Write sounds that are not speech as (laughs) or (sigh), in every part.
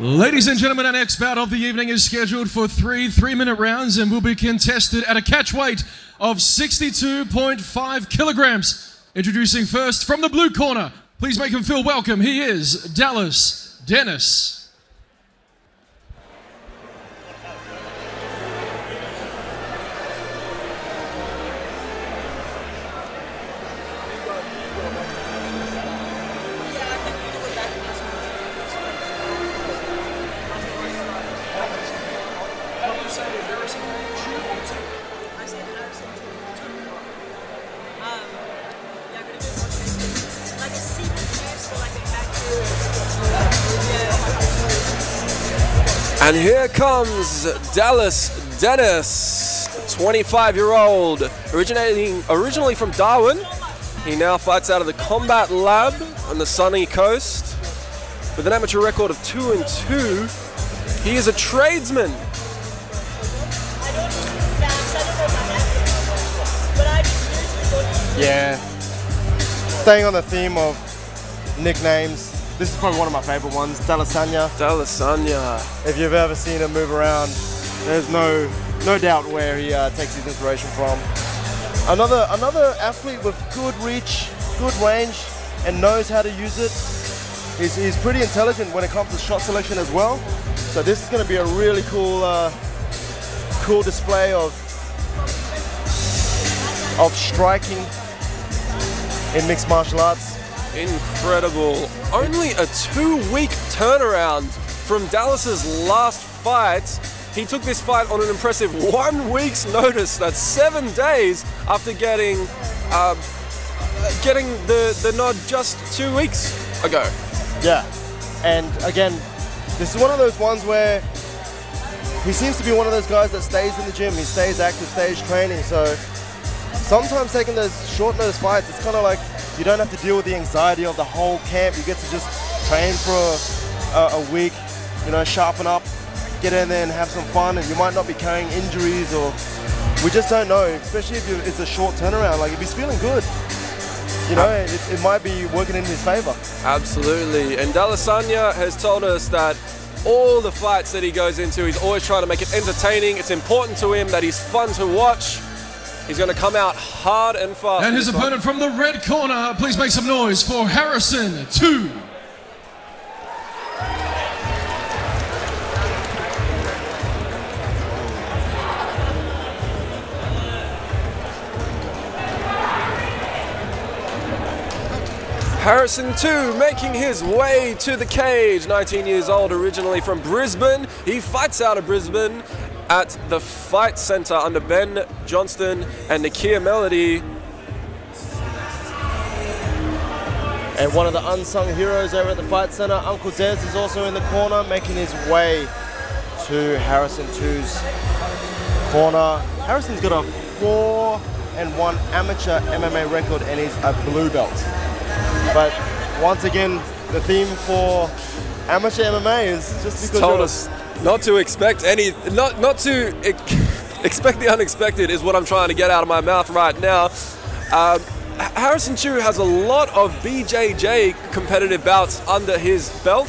Ladies and gentlemen, our next bout of the evening is scheduled for three three minute rounds and will be contested at a catch weight of 62.5 kilograms. Introducing first from the blue corner, please make him feel welcome. He is Dallas Dennis. And here comes Dallas Dennis, 25 year old, originating originally from Darwin. He now fights out of the Combat Lab on the sunny coast. With an amateur record of 2 and 2, he is a tradesman. Yeah. Staying on the theme of nicknames, this is probably one of my favorite ones, Dalasanya. Dalasanya. If you've ever seen him move around, there's no no doubt where he uh, takes his inspiration from. Another another athlete with good reach, good range, and knows how to use it. He's, he's pretty intelligent when it comes to shot selection as well. So this is going to be a really cool uh, cool display of of striking in mixed martial arts. Incredible. Only a two week turnaround from Dallas's last fight. He took this fight on an impressive one week's notice. That's seven days after getting uh, getting the, the nod just two weeks ago. Yeah. And again, this is one of those ones where he seems to be one of those guys that stays in the gym. He stays active, stays training. So sometimes taking those short notice fights, it's kind of like you don't have to deal with the anxiety of the whole camp. You get to just train for a, a week, you know, sharpen up, get in there and have some fun. And you might not be carrying injuries or we just don't know, especially if it's a short turnaround. Like if he's feeling good, you know, it, it might be working in his favor. Absolutely. And Dalasanya has told us that all the fights that he goes into, he's always trying to make it entertaining. It's important to him that he's fun to watch. He's going to come out hard and fast. And his opponent from the red corner, please make some noise for Harrison Tew. Harrison Tew making his way to the cage. 19 years old, originally from Brisbane. He fights out of Brisbane at the Fight Centre under Ben Johnston and Nakia Melody. And one of the unsung heroes over at the Fight Center, Uncle Des, is also in the corner, making his way to Harrison Tew's corner. Harrison's got a four and one amateur MMA record, and he's a blue belt. But once again, the theme for amateur MMA is just because told you're- us not to expect any, not not to (laughs) expect the unexpected is what I'm trying to get out of my mouth right now. Um, Harrison Tew has a lot of BJJ competitive bouts under his belt,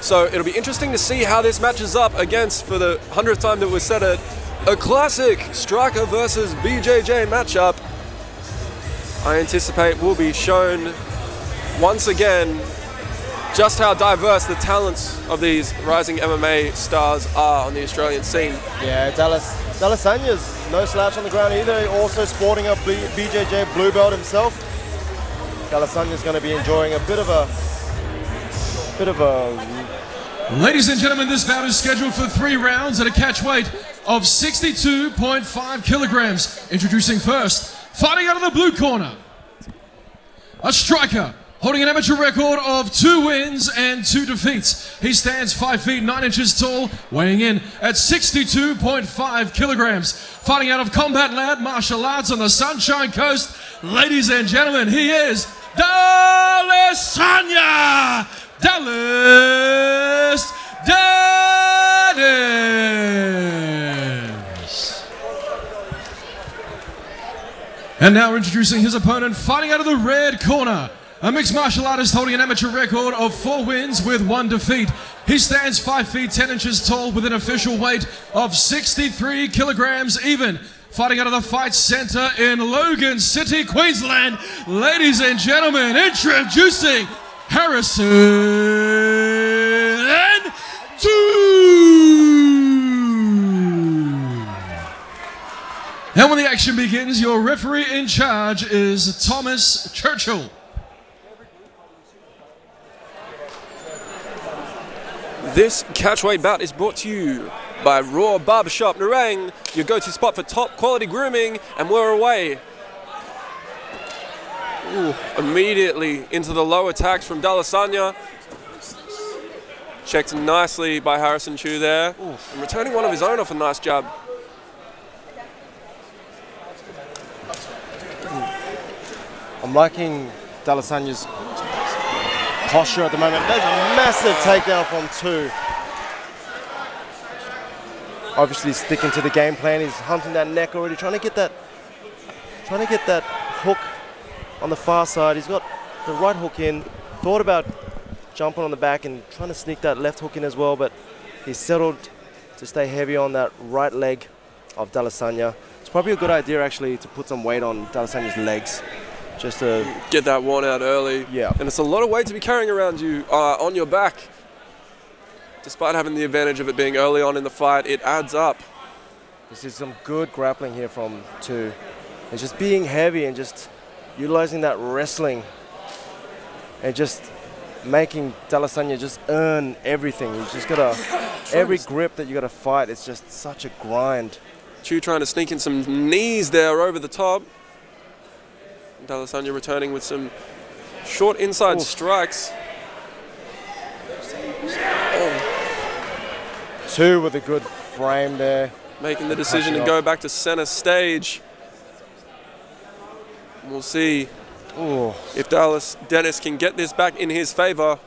so it'll be interesting to see how this matches up against for the hundredth time that was said it, a classic striker versus BJJ matchup. I anticipate will be shown once again just how diverse the talents of these rising MMA stars are on the Australian scene. Yeah, Dallas Dallas Dalasanya's no slouch on the ground either. Also sporting a B- BJJ blue belt himself. Dalasanya's going to be enjoying a bit of a bit of a Ladies and gentlemen, this bout is scheduled for three rounds at a catch weight of 62.5 kilograms. Introducing first, fighting out of the blue corner, a striker holding an amateur record of two wins and two defeats. He stands 5 feet 9 inches tall, weighing in at 62.5 kilograms. Fighting out of Combat Lab Martial Arts on the Sunshine Coast. Ladies and gentlemen, he is Dallasanya! Dallas Dennis! And now introducing his opponent, fighting out of the red corner, a mixed martial artist holding an amateur record of four wins with one defeat. He stands 5 feet 10 inches tall with an official weight of 63 kilograms even. Fighting out of the Fight Centre in Logan City, Queensland. Ladies and gentlemen, introducing Harrison Tew. And when the action begins, your referee in charge is Thomas Churchill. This catchweight bout is brought to you by Raw Barbershop Nerang, your go-to spot for top quality grooming, and we're away. Ooh, immediately into the low attacks from Dalasanya. Checked nicely by Harrison Tew there. And returning one of his own off a nice jab. I'm liking Dalasanya's posture at the moment. There's a massive takedown from Tew. Obviously sticking to the game plan. He's hunting that neck already, trying to get that, trying to get that hook on the far side. He's got the right hook in. Thought about jumping on the back and trying to sneak that left hook in as well, but he's settled to stay heavy on that right leg of Dalasanya. It's probably a good idea actually to put some weight on Dalasanya's legs, just to Get that one out early. Yeah. And it's a lot of weight to be carrying around you uh, on your back. Despite having the advantage of it being early on in the fight, it adds up. This is some good grappling here from Tew. It's just being heavy and just utilizing that wrestling and just making Dalasanya just earn everything. He's just gotta (laughs) every grip that you gotta fight. It's just such a grind. Tew trying to sneak in some knees there over the top. Dalasanya returning with some short inside strikes. Tew with a good frame there. Making the decision to go back to center stage. We'll see Ooh, if Dallas Dennis can get this back in his favor.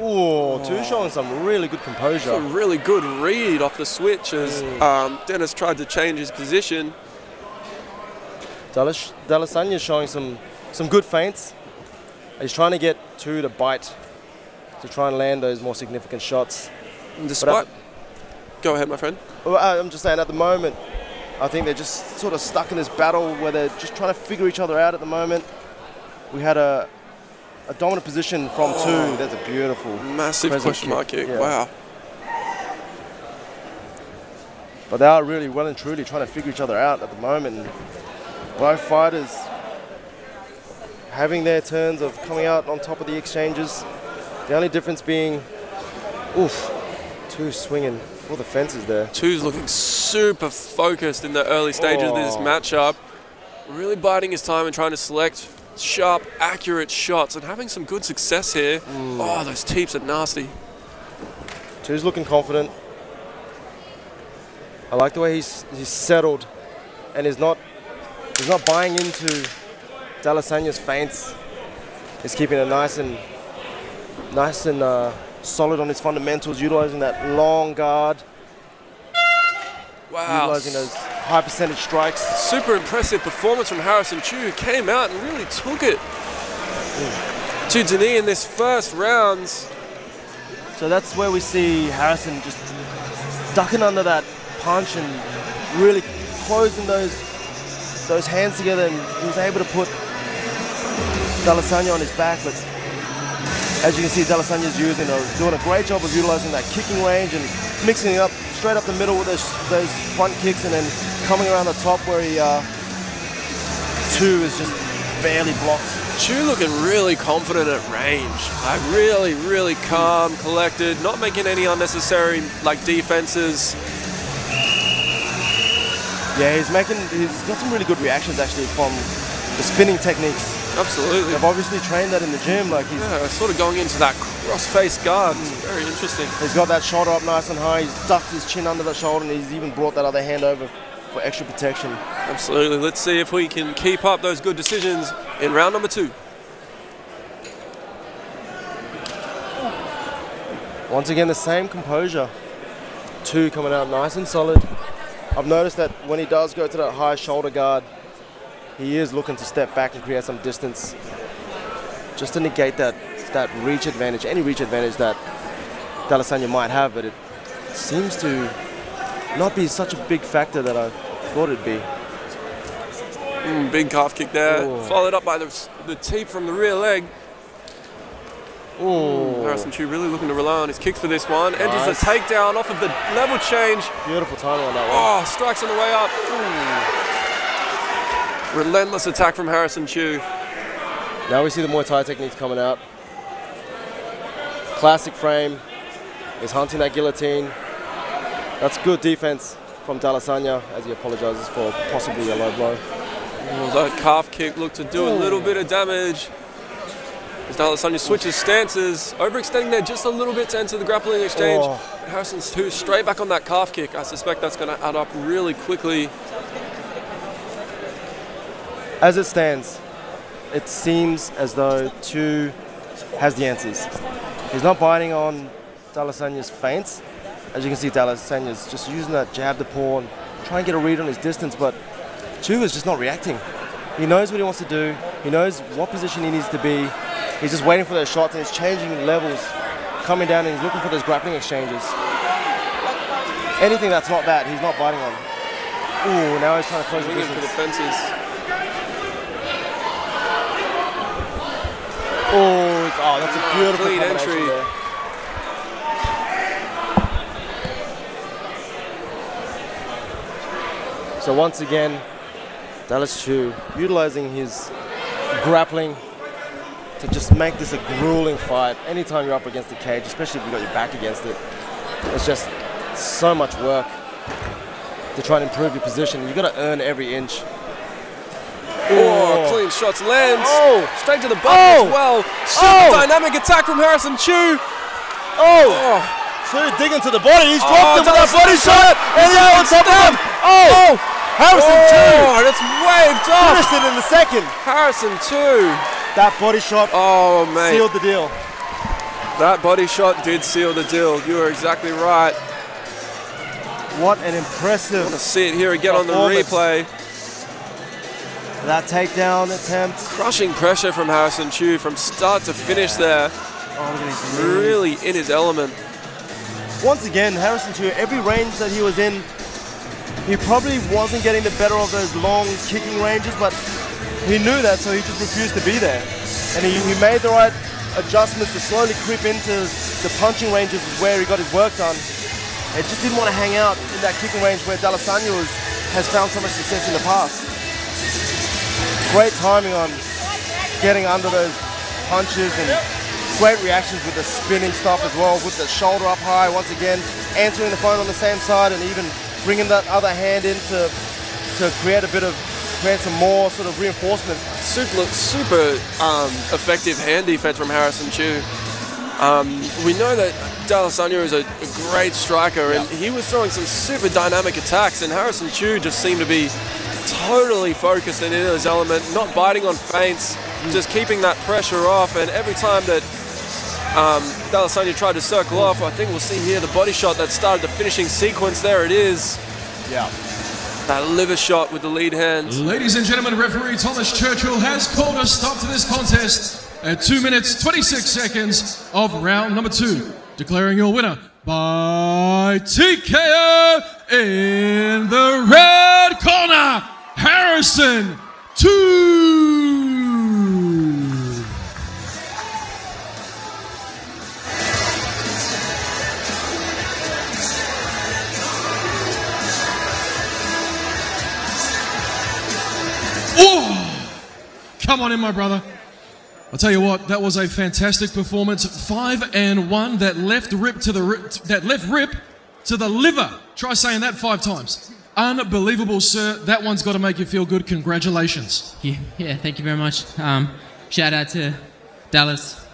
ooh, Tew showing some really good composure. A really good read off the switch as um, Dennis tried to change his position. Dallas Dalasanya showing some some good feints. He's trying to get Tew to bite to try and land those more significant shots. And despite, uh, go ahead, my friend. I- uh, I'm just saying at the moment, I think they're just sort of stuck in this battle where they're just trying to figure each other out at the moment. We had a, a dominant position from Tew. Oh. That's a beautiful. Massive question mark kick, kick. yeah. Wow. But they are really well and truly trying to figure each other out at the moment. Both fighters having their turns of coming out on top of the exchanges. The only difference being, oof, Tew swinging for the fences there. Tew's looking super focused in the early stages of this Oh. matchup. Really biding his time and trying to select sharp, accurate shots and having some good success here. Mm. Oh, those teeps are nasty. Tew's looking confident. I like the way he's he's settled, and is not he's not buying into Dalasanya's feints. He's keeping it nice and nice and uh, solid on his fundamentals, utilizing that long guard, Wow. utilizing those high percentage strikes. Super impressive performance from Harrison Tew, who came out and really took it to Dennis in this first round. So that's where we see Harrison just ducking under that punch and really closing those those hands together, and he was able to put Dalasanya on his back. But as you can see, Dalasanya's using or doing a great job of utilizing that kicking range and mixing it up straight up the middle with those, those front kicks, and then coming around the top where he uh, Tew is just barely blocked. Tew looking really confident at range. Like really, really calm, collected, not making any unnecessary like defenses. Yeah, he's making he's got some really good reactions actually from the spinning techniques. Absolutely. They've obviously trained that in the gym. Like he's, Yeah, sort of going into that cross-face guard. It's hmm. very interesting. he's got that shoulder up nice and high. He's ducked his chin under the shoulder, and he's even brought that other hand over for extra protection. Absolutely. Let's see if we can keep up those good decisions in round number two. Once again, the same composure. Tew coming out nice and solid. I've noticed that when he does go to that high shoulder guard, he is looking to step back and create some distance just to negate that that reach advantage, any reach advantage that D'Alessandro might have, but it seems to not be such a big factor that I thought it'd be. Mm, big calf kick there, Ooh. followed up by the, the teep from the rear leg. Ooh, Harrison Tew really looking to rely on his kicks for this one. Enters Nice. the takedown off of the level change. beautiful timing on that one. Oh, strikes on the way up. Ooh. Relentless attack from Harrison Tew. Now we see the Muay Thai techniques coming out. Classic frame. He's hunting that guillotine. That's good defense from D'Alessandro as he apologizes for possibly a low blow. Ooh, that calf kick looked to do a little bit of damage. As D'Alessandro switches stances, overextending there just a little bit to enter the grappling exchange. Oh. Harrison's two straight back on that calf kick. I suspect that's going to add up really quickly. As it stands, it seems as though Tew has the answers. He's not biting on D'Alessandro's feints. As you can see, D'Alessandro's just using that jab to pull and try and get a read on his distance, but Tew is just not reacting. He knows what he wants to do. He knows what position he needs to be. He's just waiting for those shots and he's changing levels, coming down and he's looking for those grappling exchanges. Anything that's not that, he's not biting on. Ooh, now he's trying to close the Swinging for the distance. fences. Oh, it's- oh, that's a beautiful Clean combination entry. there. So once again, Dallas Tew utilizing his grappling to just make this a grueling fight. Anytime you're up against the cage, especially if you've got your back against it, it's just so much work to try and improve your position. You've got to earn every inch. Oh, clean shots lands. Oh. Straight to the button Oh. as well. Super Oh. dynamic attack from Harrison Tew. Oh! Oh, So digging to the body. He's Oh, dropped him with that body shot. And He's now on top of him. Oh! oh. Harrison oh, and it's waved off. Finished it in the second. Harrison Tew. That body shot Oh, mate. sealed the deal. That body shot did seal the deal. You are exactly right. What an impressive Let's see it here again on the replay. that takedown attempt. Crushing pressure from Harrison Tew from start to finish there. Oh, look at his knees. Really in his element. Once again, Harrison Tew, every range that he was in, he probably wasn't getting the better of those long kicking ranges, but he knew that, so he just refused to be there. And he, he made the right adjustments to slowly creep into the punching ranges where he got his work done. He just didn't want to hang out in that kicking range where D'Alessandro has, has found so much success in the past. Great timing on getting under those punches and great reactions with the spinning stuff as well, with the shoulder up high once again, answering the phone on the same side and even bringing that other hand in to, to create a bit of, create some more sort of reinforcement. Super, super um, effective hand defense from Harrison Tew. Um, we know that D'Alessandro is a, a great striker, and he was throwing some super dynamic attacks, and Harrison Tew just seemed to be totally focused and in his element, not biting on feints, just keeping that pressure off. And every time that um, D'Alessandro tried to circle off, I think we'll see here the body shot that started the finishing sequence. There it is. Yeah. That liver shot with the lead hand. Ladies and gentlemen, referee Thomas Churchill has called a stop to this contest at 2 minutes 26 seconds of round number 2, declaring your winner by TKO in the red corner, Harrison Tew. Come on in, my brother. I'll tell you what, that was a fantastic performance. Five and one. That left rip to the rip, that left rip to the liver. Try saying that five times. Unbelievable, sir. That one's got to make you feel good. Congratulations. Yeah, yeah, thank you very much. Um, shout out to Dallas.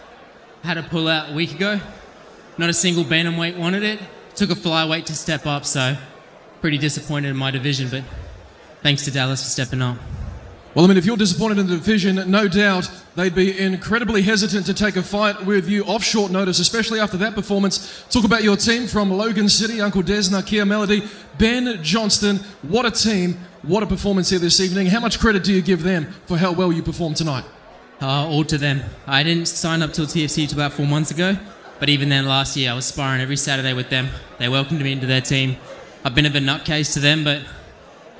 Had a pull out a week ago. Not a single bantamweight wanted it. Took a flyweight to step up, so pretty disappointed in my division, but thanks to Dallas for stepping up. Well, I mean, if you're disappointed in the division, no doubt they'd be incredibly hesitant to take a fight with you off short notice, especially after that performance. Talk about your team from Logan City, Uncle Des, Nakia Melody, Ben Johnston. What a team. What a performance here this evening. How much credit do you give them for how well you performed tonight? Uh, all to them. I didn't sign up till TFC till about four months ago, but even then last year I was sparring every Saturday with them. They welcomed me into their team. I've been a bit nutcase to them, but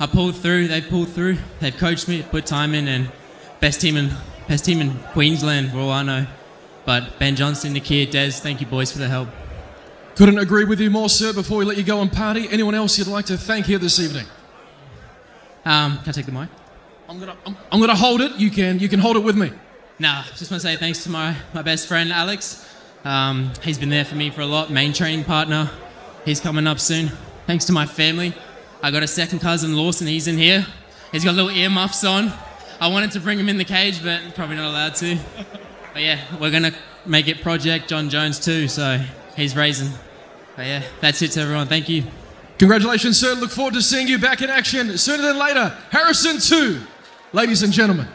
I pulled through. They've pulled through. They've coached me, put time in, and best team in best team in Queensland for all I know. But Ben Johnston, Nakia, Des, thank you boys for the help. Couldn't agree with you more, sir. Before we let you go and party, anyone else you'd like to thank here this evening? Um, can I take the mic? I'm gonna, I'm, I'm gonna hold it. You can, you can hold it with me. Nah, just want to say thanks to my, my best friend Alex. Um, he's been there for me for a lot. Main training partner. He's coming up soon. Thanks to my family. I got a second cousin Lawson. He's in here. He's got little earmuffs on. I wanted to bring him in the cage, but probably not allowed to. But yeah, we're gonna make it Project Jon Jones too. So he's raising. But yeah, that's it to everyone. Thank you. Congratulations, sir. Look forward to seeing you back in action sooner than later. Harrison Tew, ladies and gentlemen.